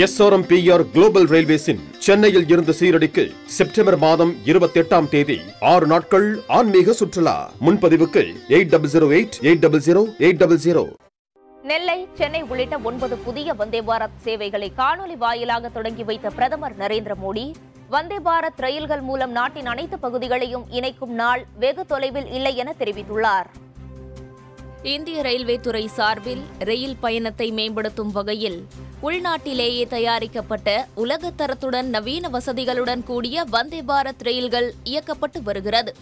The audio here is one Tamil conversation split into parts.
எஸ்ஆர்எம்பிஆர் குளோபல் ரயில்வேஸின் சென்னையில் இருந்து சீரடிக்கு செப்டம்பர் மாதம் இருபத்தி எட்டாம் தேதி ஆறு நாட்கள் ஆன்மீக சுற்றுலா. முன்பதிவுக்கு eight double zero eight eight double zero eight double zero. Nellai Chennai உள்ளிட்ட ஒன்பது புதிய வந்தே பாரத் சேவைகளை காணொலி வாயிலாக தொடங்கி வைத்த பிரதமர் நரேந்திர மோடி வந்தே பாரத் ரயில்கள் மூலம் நாட்டின் அனைத்து பகுதிகளையும் இணைக்கும் நாள் வெகு தொலைவில் இல்லை என தெரிவித்துள்ளார். இந்திய ரயில்வே துறை சார்பில் ரயில் பயணத்தை மேம்படுத்தும் வகையில் உள்நாட்டிலேயே தயாரிக்கப்பட்ட உலகத்தரத்துடன் நவீன வசதிகளுடன் கூடிய வந்தே பாரத் ரயில்கள் இயக்கப்பட்டு வருகிறது.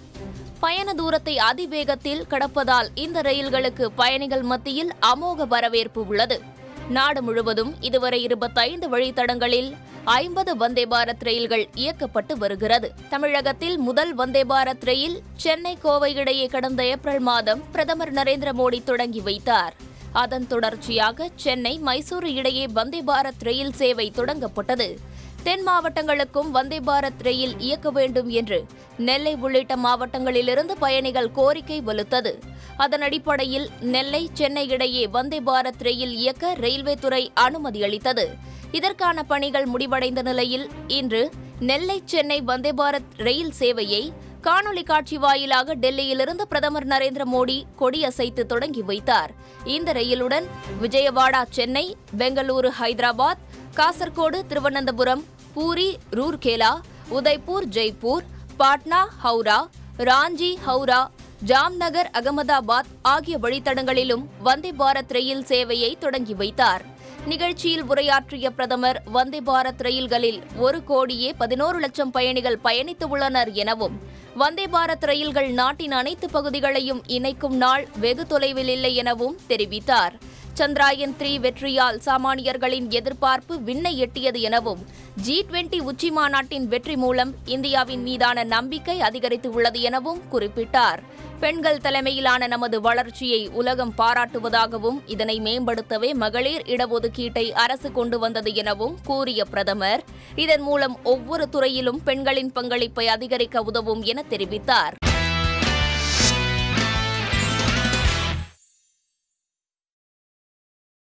பயண தூரத்தை அதிவேகத்தில் கடப்பதால் இந்த ரயில்களுக்கு பயணிகள் மத்தியில் அமோக வரவேற்பு உள்ளது. நாடு முழுவதும் இதுவரை இருபத்தைந்து வழித்தடங்களில் ஐம்பது வந்தே பாரத் ரயில்கள் இயக்கப்பட்டு வருகிறது. தமிழகத்தில் முதல் வந்தே பாரத் ரயில் சென்னை கோவை இடையே கடந்த ஏப்ரல் மாதம் பிரதமர் நரேந்திர மோடி தொடங்கி வைத்தார். அதன் தொடர்ச்சியாக சென்னை மைசூரு இடையே வந்தே பாரத் ரயில் சேவை தொடங்கப்பட்டது. தென் மாவட்டங்களுக்கும் வந்தே பாரத் ரயில் இயக்க வேண்டும் என்று நெல்லை உள்ளிட்ட மாவட்டங்களிலிருந்து பயணிகள் கோரிக்கை வலுத்தது. அதன் அடிப்படையில் நெல்லை சென்னை இடையே வந்தே பாரத் ரயில் இயக்க ரயில்வே துறை அனுமதி அளித்தது. இதற்கான பணிகள் முடிவடைந்த நிலையில் இன்று நெல்லை சென்னை வந்தே பாரத் ரயில் சேவையை காணொலி காட்சி வாயிலாக டெல்லியிலிருந்து பிரதமர் நரேந்திர மோடி கொடியசைத்து தொடங்கி வைத்தார். இந்த ரயிலுடன் விஜயவாடா சென்னை பெங்களூரு ஹைதராபாத் காசர்கோடு திருவனந்தபுரம் பூரி ரூர்கேலா உதய்பூர் ஜெய்ப்பூர் பாட்னா ஹவுரா ராஞ்சி ஹவுரா ஜாம்நகர் அகமதாபாத் ஆகிய வழித்தடங்களிலும் வந்தே பாரத் ரயில் சேவையை தொடங்கி வைத்தார். நிகழ்ச்சியில் உரையாற்றிய பிரதமர் வந்தே பாரத் ரயில்களில் ஒரு கோடியே பதினோரு லட்சம் பயணிகள் பயணித்து உள்ளனர் எனவும் வந்தே பாரத் ரயில்கள் நாட்டின் அனைத்து பகுதிகளையும் இணைக்கும் நாள் வெகு தொலைவில் இல்லை எனவும் தெரிவித்தார். சந்திராயன் த்ரீ வெற்றியால் சாமானியர்களின் எதிர்பார்ப்பு விண்ணை எட்டியது எனவும் ஜி டுவெண்டி உச்சி மாநாட்டின் வெற்றி மூலம் இந்தியாவின் மீதான நம்பிக்கை அதிகரித்து உள்ளது எனவும் குறிப்பிட்டார். பெண்கள் தலைமையிலான நமது வளர்ச்சியை உலகம் பாராட்டுவதாகவும் இதனை மேம்படுத்தவே மகளிர் இடஒதுக்கீட்டை அரசு கொண்டு வந்தது எனவும் கூறிய பிரதமர். இதன் மூலம் ஒவ்வொரு துறையிலும் பெண்களின் பங்களிப்பை அதிகரிக்க உதவும் என தெரிவித்தார்.